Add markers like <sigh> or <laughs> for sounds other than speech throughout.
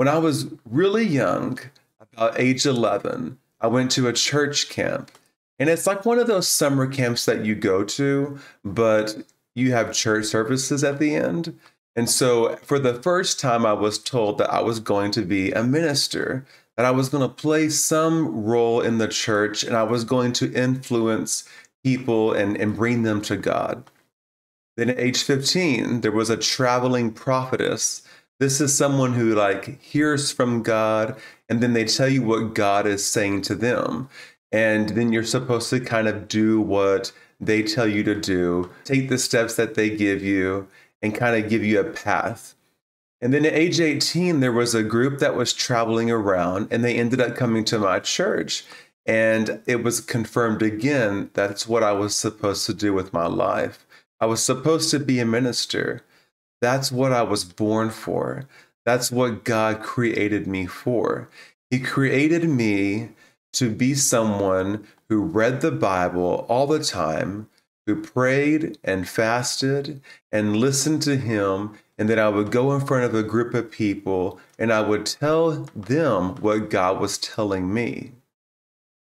When I was really young, about age 11, I went to a church camp. And it's like one of those summer camps that you go to, but you have church services at the end. And so, for the first time, I was told that I was going to be a minister, that I was going to play some role in the church, and I was going to influence people and, and bring them to God. Then at age 15, there was a traveling prophetess. This is someone who like hears from God and then they tell you what God is saying to them. And then you're supposed to kind of do what they tell you to do, take the steps that they give you, and kind of give you a path. And then at age 18, there was a group that was traveling around and they ended up coming to my church. And it was confirmed again that's what I was supposed to do with my life. I was supposed to be a minister. That's what I was born for. That's what God created me for. He created me to be someone who read the Bible all the time, who prayed and fasted and listened to Him, and that I would go in front of a group of people and I would tell them what God was telling me.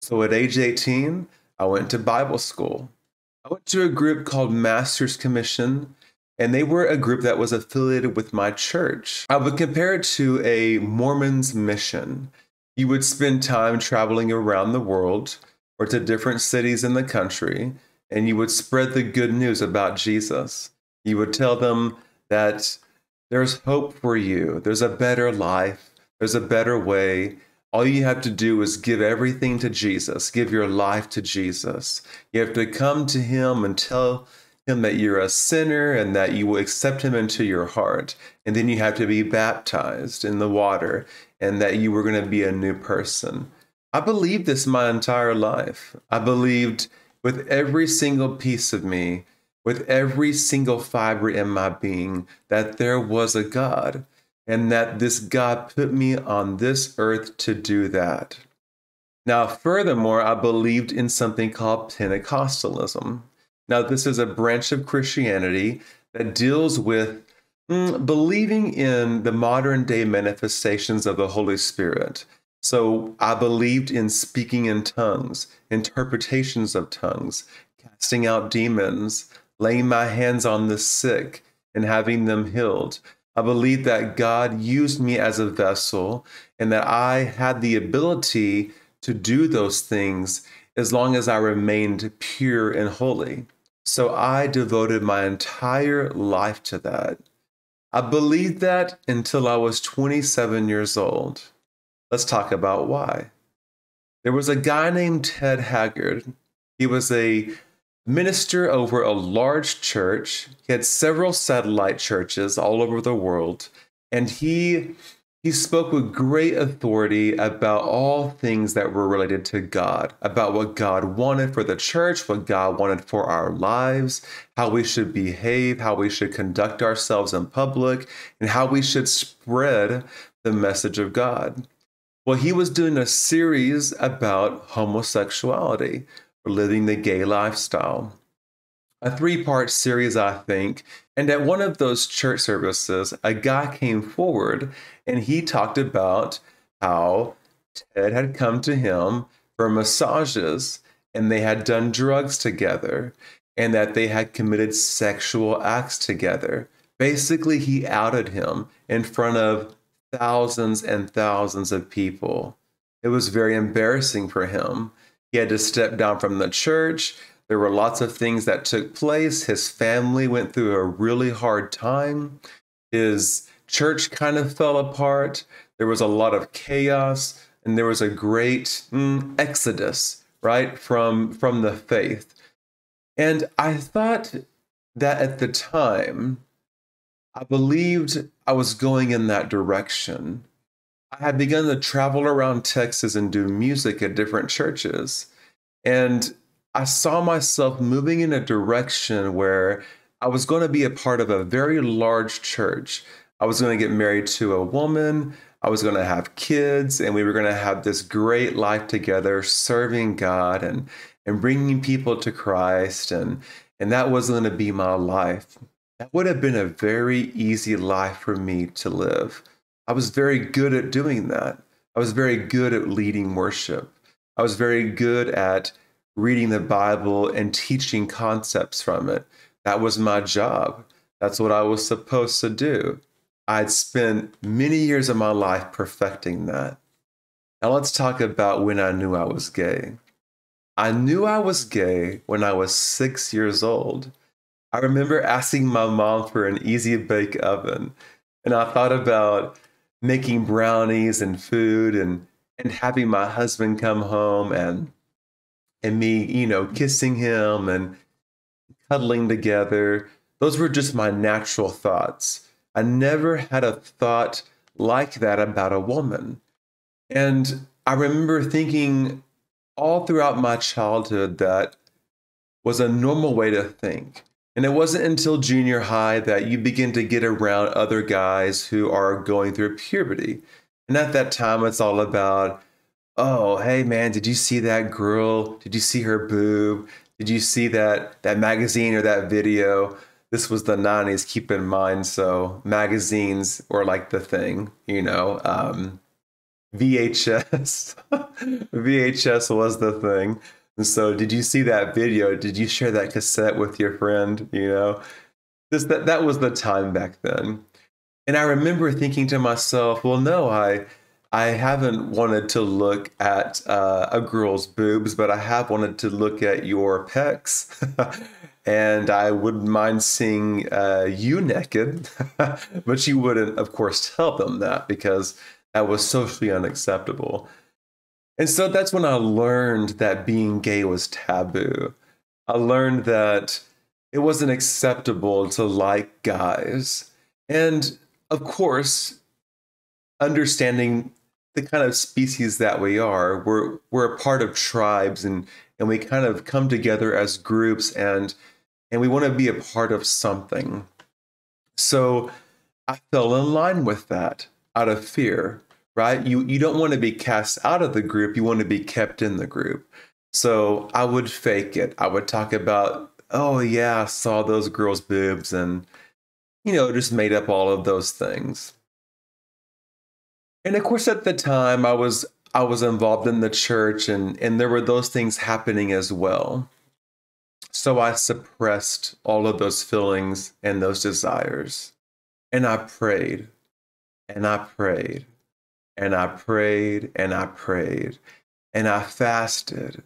So at age 18, I went to Bible school. I went to a group called Masters Commission, and they were a group that was affiliated with my church. I would compare it to a Mormon's mission. You would spend time traveling around the world or to different cities in the country, and you would spread the good news about Jesus. You would tell them that there's hope for you, there's a better life, there's a better way. All you have to do is give everything to Jesus, give your life to Jesus. You have to come to Him and tell Him that you're a sinner and that you will accept Him into your heart. And then you have to be baptized in the water and that you were going to be a new person. I believed this my entire life. I believed with every single piece of me, with every single fiber in my being, that there was a God and that this God put me on this earth to do that. Now, furthermore, I believed in something called Pentecostalism. Now, this is a branch of Christianity that deals with mm, believing in the modern day manifestations of the Holy Spirit. So, I believed in speaking in tongues, interpretations of tongues, casting out demons, laying my hands on the sick, and having them healed. I believe that God used me as a vessel and that I had the ability to do those things as long as I remained pure and holy. So I devoted my entire life to that. I believed that until I was 27 years old. Let's talk about why. There was a guy named Ted Haggard. He was a minister over a large church. He had several satellite churches all over the world, and he he spoke with great authority about all things that were related to God, about what God wanted for the church, what God wanted for our lives, how we should behave, how we should conduct ourselves in public, and how we should spread the message of God. Well, he was doing a series about homosexuality, or living the gay lifestyle. A three part series, I think. And at one of those church services, a guy came forward and he talked about how Ted had come to him for massages and they had done drugs together and that they had committed sexual acts together. Basically, he outed him in front of thousands and thousands of people. It was very embarrassing for him. He had to step down from the church. There were lots of things that took place. His family went through a really hard time. His church kind of fell apart. There was a lot of chaos, and there was a great mm, exodus, right, from, from the faith. And I thought that at the time, I believed I was going in that direction. I had begun to travel around Texas and do music at different churches. And I saw myself moving in a direction where I was going to be a part of a very large church. I was going to get married to a woman. I was going to have kids, and we were going to have this great life together, serving God and and bringing people to Christ. And and that was going to be my life. That would have been a very easy life for me to live. I was very good at doing that. I was very good at leading worship. I was very good at reading the Bible and teaching concepts from it. That was my job. That's what I was supposed to do. I'd spent many years of my life perfecting that. Now let's talk about when I knew I was gay. I knew I was gay when I was six years old. I remember asking my mom for an easy bake oven, and I thought about making brownies and food and and having my husband come home and and me, you know, kissing him and cuddling together. Those were just my natural thoughts. I never had a thought like that about a woman. And I remember thinking all throughout my childhood that was a normal way to think. And it wasn't until junior high that you begin to get around other guys who are going through puberty. And at that time, it's all about, oh, hey man, did you see that girl? Did you see her boob? Did you see that that magazine or that video? This was the 90s, keep in mind. So magazines were like the thing, you know. Um, VHS. <laughs> VHS was the thing. And so, did you see that video? Did you share that cassette with your friend? You know, this that that was the time back then. And I remember thinking to myself, well, no, I I haven't wanted to look at uh, a girl's boobs, but I have wanted to look at your pecs. <laughs> and I wouldn't mind seeing uh, you naked, <laughs> but you wouldn't, of course, tell them that because that was socially unacceptable. And so that's when I learned that being gay was taboo. I learned that it wasn't acceptable to like guys. And of course, understanding the kind of species that we are, we're we're a part of tribes and and we kind of come together as groups and and we want to be a part of something. So I fell in line with that out of fear right? You you don't want to be cast out of the group, you want to be kept in the group. So I would fake it. I would talk about, oh yeah, I saw those girls' boobs and you know, just made up all of those things. And of course at the time I was I was involved in the church and and there were those things happening as well. So I suppressed all of those feelings and those desires. And I prayed. And I prayed and I prayed and I prayed and I fasted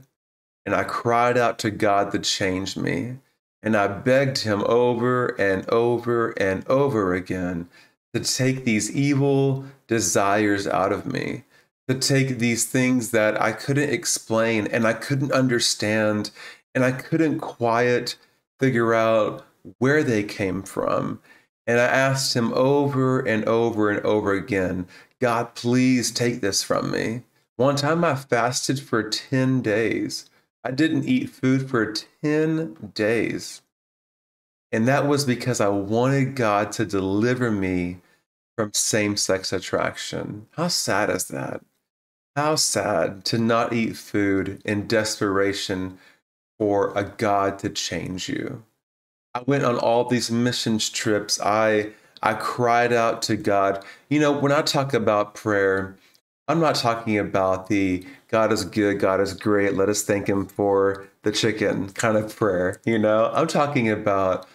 and I cried out to God to change me. And I begged him over and over and over again to take these evil desires out of me, to take these things that I couldn't explain and I couldn't understand and I couldn't quite figure out where they came from. And I asked him over and over and over again, God, please take this from me. One time I fasted for 10 days. I didn't eat food for 10 days. And that was because I wanted God to deliver me from same sex attraction. How sad is that? How sad to not eat food in desperation for a God to change you. I went on all these missions trips. I I cried out to God. You know, when I talk about prayer, I'm not talking about the God is good, God is great, let us thank Him for the chicken kind of prayer. You know, I'm talking about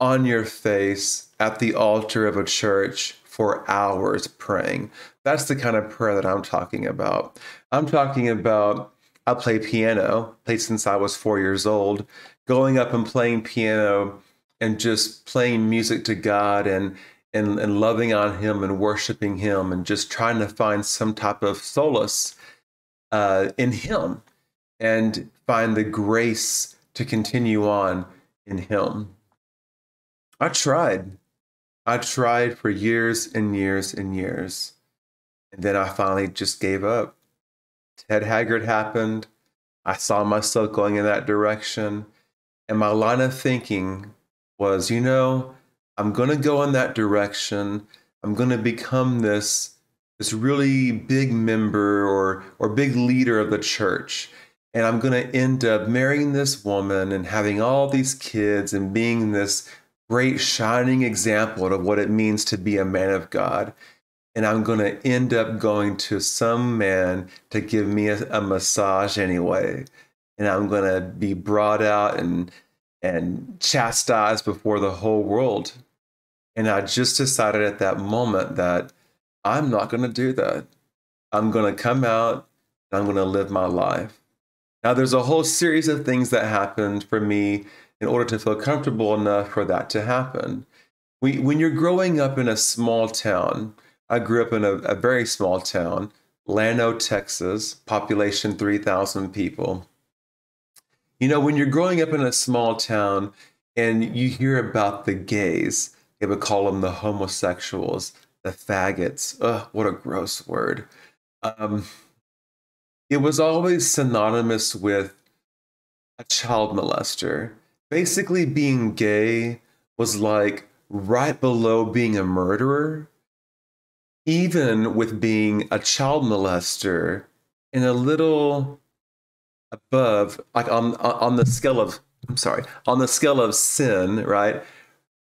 on your face at the altar of a church for hours praying. That's the kind of prayer that I'm talking about. I'm talking about I play piano, played since I was four years old, going up and playing piano and just playing music to God and and, and loving on him and worshiping him and just trying to find some type of solace uh, in him and find the grace to continue on in him. I tried. I tried for years and years and years. And then I finally just gave up. Ted Haggard happened. I saw myself going in that direction. And my line of thinking was, you know, I'm going to go in that direction. I'm going to become this this really big member or or big leader of the church. And I'm going to end up marrying this woman and having all these kids and being this great shining example of what it means to be a man of God. and I'm going to end up going to some man to give me a, a massage anyway. And I'm going to be brought out and and chastised before the whole world. And I just decided at that moment that I'm not going to do that. I'm going to come out and I'm going to live my life. Now, there's a whole series of things that happened for me in order to feel comfortable enough for that to happen. We, when you're growing up in a small town, I grew up in a, a very small town, Llano, Texas, population 3,000 people. You know, when you're growing up in a small town and you hear about the gays, they would call them the homosexuals, the faggots. Ugh, what a gross word. Um, it was always synonymous with a child molester. Basically, being gay was like right below being a murderer even with being a child molester and a little above like on on the scale of I'm sorry on the scale of sin right?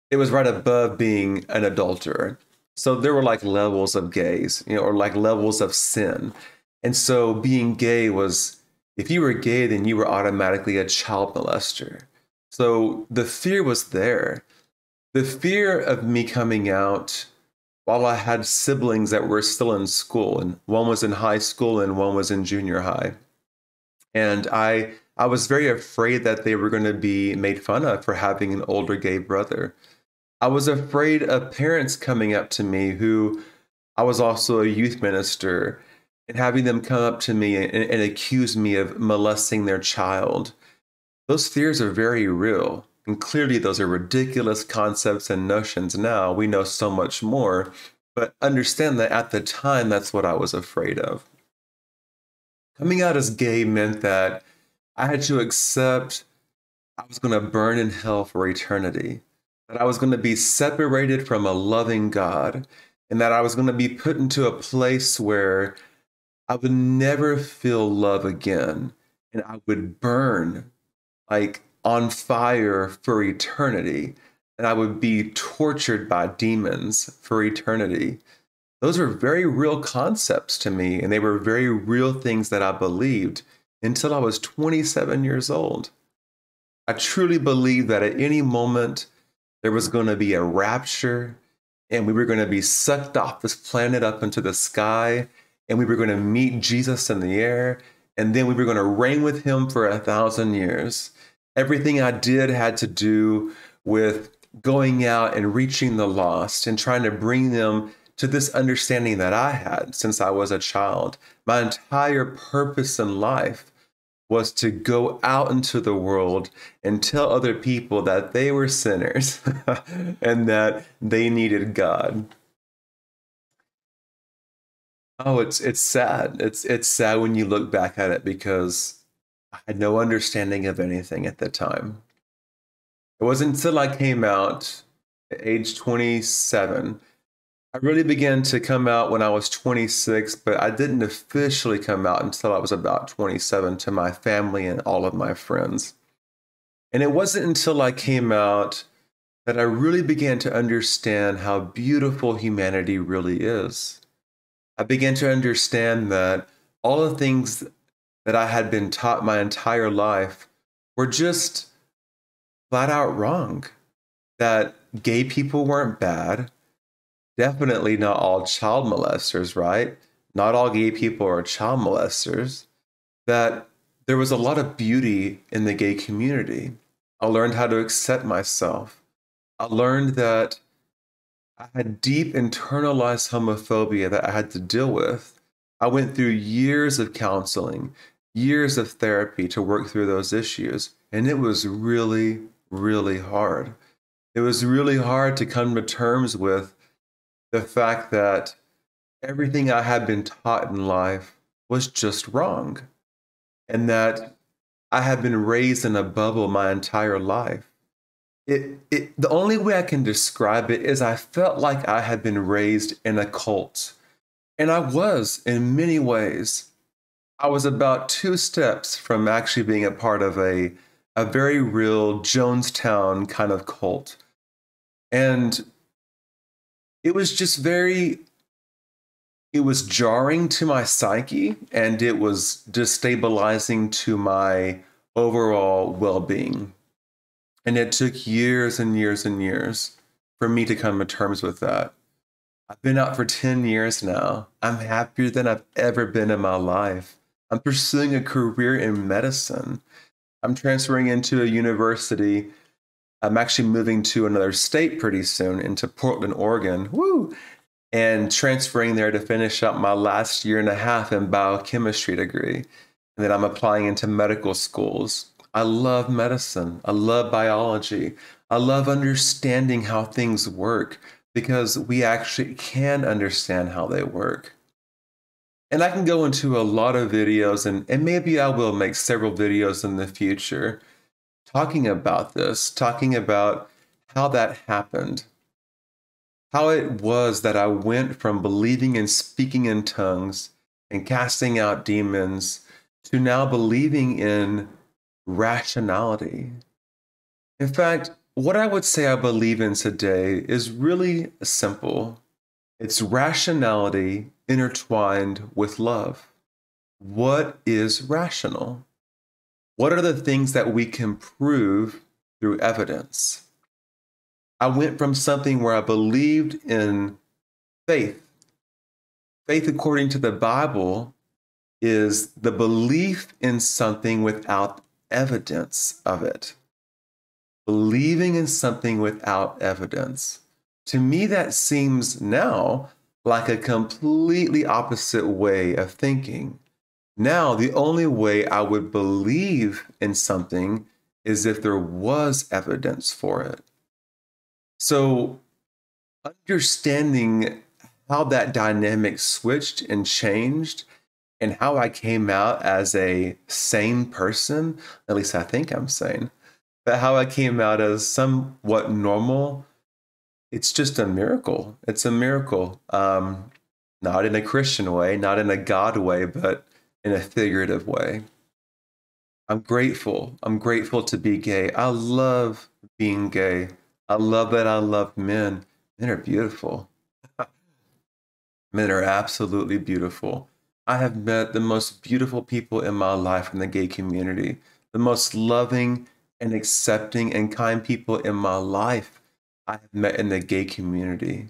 It was right above being an adulterer. So there were like levels of gays you know or like levels of sin. And so being gay was if you were gay then you were automatically a child molester so the fear was there the fear of me coming out while I had siblings that were still in school, and one was in high school and one was in junior high. And I I was very afraid that they were going to be made fun of for having an older gay brother. I was afraid of parents coming up to me who I was also a youth minister and having them come up to me and, and accuse me of molesting their child. Those fears are very real. And clearly, those are ridiculous concepts and notions now. We know so much more, but understand that at the time, that's what I was afraid of. Coming out as gay meant that I had to accept I was going to burn in hell for eternity, that I was going to be separated from a loving God, and that I was going to be put into a place where I would never feel love again, and I would burn like on fire for eternity, and I would be tortured by demons for eternity. Those were very real concepts to me, and they were very real things that I believed until I was 27 years old. I truly believed that at any moment there was going to be a rapture and we were going to be sucked off this planet up into the sky and we were going to meet Jesus in the air and then we were going to reign with him for a thousand years everything I did had to do with going out and reaching the lost and trying to bring them to this understanding that I had since I was a child. My entire purpose in life was to go out into the world and tell other people that they were sinners <laughs> and that they needed God. Oh, it's it's sad. It's it's sad when you look back at it because I had no understanding of anything at the time. It wasn't until I came out at age 27. I really began to come out when I was 26, but I didn't officially come out until I was about 27 to my family and all of my friends. And it wasn't until I came out that I really began to understand how beautiful humanity really is. I began to understand that all the things that I had been taught my entire life were just flat out wrong. That gay people weren't bad. Definitely not all child molesters, right? Not all gay people are child molesters. That there was a lot of beauty in the gay community. I learned how to accept myself. I learned that I had deep internalized homophobia that I had to deal with. I went through years of counseling, years of therapy to work through those issues. And it was really, really hard. It was really hard to come to terms with the fact that everything I had been taught in life was just wrong. And that I had been raised in a bubble my entire life. It, it, the only way I can describe it is I felt like I had been raised in a cult. And I was in many ways. I was about two steps from actually being a part of a a very real Jonestown kind of cult. And it was just very it was jarring to my psyche and it was destabilizing to my overall well being. And it took years and years and years for me to come to terms with that. I've been out for 10 years now. I'm happier than I've ever been in my life. I'm pursuing a career in medicine. I'm transferring into a university. I'm actually moving to another state pretty soon, into Portland, Oregon. Woo! And transferring there to finish up my last year and a half in biochemistry degree. And then I'm applying into medical schools. I love medicine. I love biology. I love understanding how things work because we actually can understand how they work. And I can go into a lot of videos, and, and maybe I will make several videos in the future talking about this, talking about how that happened, how it was that I went from believing in speaking in tongues and casting out demons to now believing in rationality. In fact, what I would say I believe in today is really simple it's rationality intertwined with love. What is rational? What are the things that we can prove through evidence? I went from something where I believed in faith. Faith, according to the Bible, is the belief in something without evidence of it believing in something without evidence. To me, that seems now like a completely opposite way of thinking. Now, the only way I would believe in something is if there was evidence for it. So, understanding how that dynamic switched and changed and how I came out as a sane person, at least I think I'm sane, but how I came out as somewhat normal, it's just a miracle. It's a miracle. Um, not in a Christian way, not in a God way, but in a figurative way. I'm grateful. I'm grateful to be gay. I love being gay. I love that I love men. Men are beautiful. <laughs> men are absolutely beautiful. I have met the most beautiful people in my life in the gay community, the most loving and accepting and kind people in my life I have met in the gay community.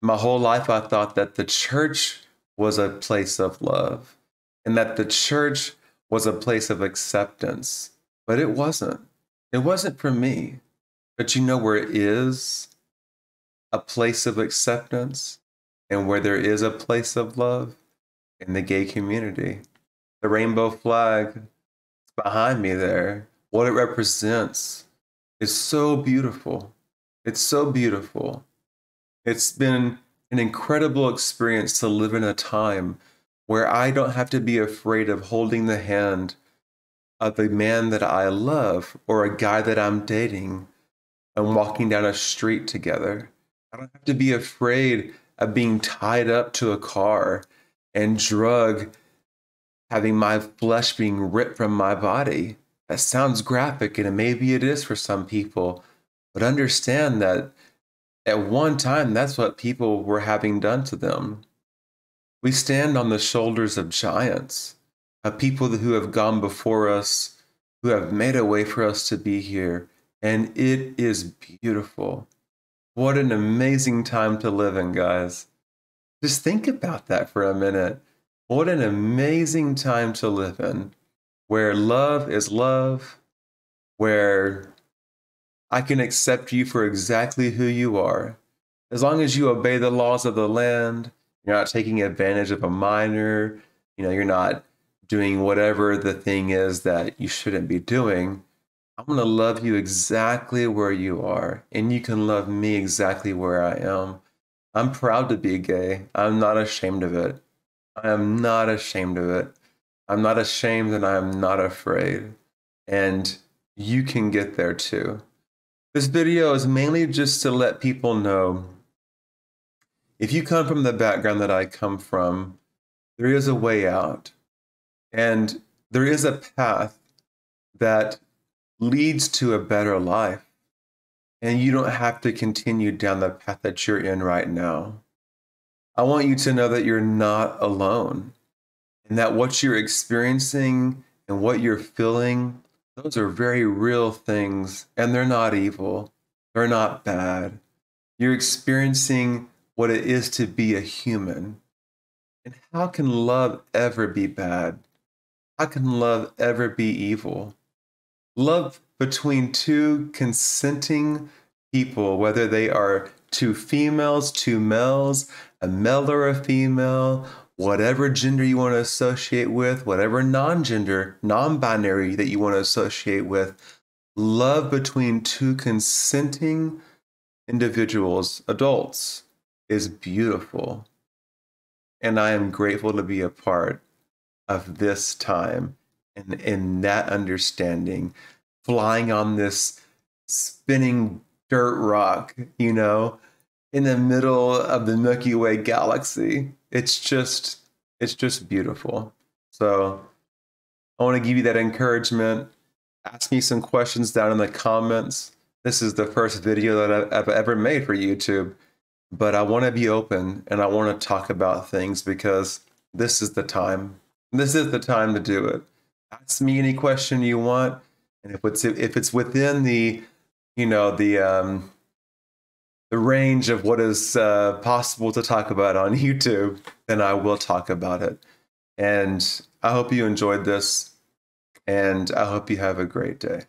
My whole life, I thought that the church was a place of love and that the church was a place of acceptance, but it wasn't. It wasn't for me. But you know where it is a place of acceptance and where there is a place of love in the gay community. The rainbow flag behind me there what it represents is so beautiful. It's so beautiful. It's been an incredible experience to live in a time where I don't have to be afraid of holding the hand of a man that I love or a guy that I'm dating and walking down a street together. I don't have to be afraid of being tied up to a car and drug, having my flesh being ripped from my body. That sounds graphic, and maybe it is for some people, but understand that at one time, that's what people were having done to them. We stand on the shoulders of giants, of people who have gone before us, who have made a way for us to be here, and it is beautiful. What an amazing time to live in, guys. Just think about that for a minute. What an amazing time to live in where love is love, where I can accept you for exactly who you are. As long as you obey the laws of the land, you're not taking advantage of a minor, you know, you're not doing whatever the thing is that you shouldn't be doing. I'm going to love you exactly where you are, and you can love me exactly where I am. I'm proud to be gay. I'm not ashamed of it. I am not ashamed of it. I'm not ashamed and I am not afraid. And you can get there too. This video is mainly just to let people know if you come from the background that I come from, there is a way out. And there is a path that leads to a better life. And you don't have to continue down the path that you're in right now. I want you to know that you're not alone and that what you're experiencing and what you're feeling, those are very real things and they're not evil. They're not bad. You're experiencing what it is to be a human. And how can love ever be bad? How can love ever be evil? Love between two consenting people, whether they are two females, two males, a male or a female, whatever gender you want to associate with, whatever non gender, non binary that you want to associate with, love between two consenting individuals, adults, is beautiful. And I am grateful to be a part of this time and in that understanding, flying on this spinning dirt rock, you know, in the middle of the Milky Way galaxy. It's just it's just beautiful. So I want to give you that encouragement. Ask me some questions down in the comments. This is the first video that I've ever made for YouTube, but I want to be open and I want to talk about things because this is the time. This is the time to do it. Ask me any question you want, and if it's if it's within the, you know, the um, the range of what is uh, possible to talk about on <laughs> YouTube, then I will talk about it. And I hope you enjoyed this, and I hope you have a great day.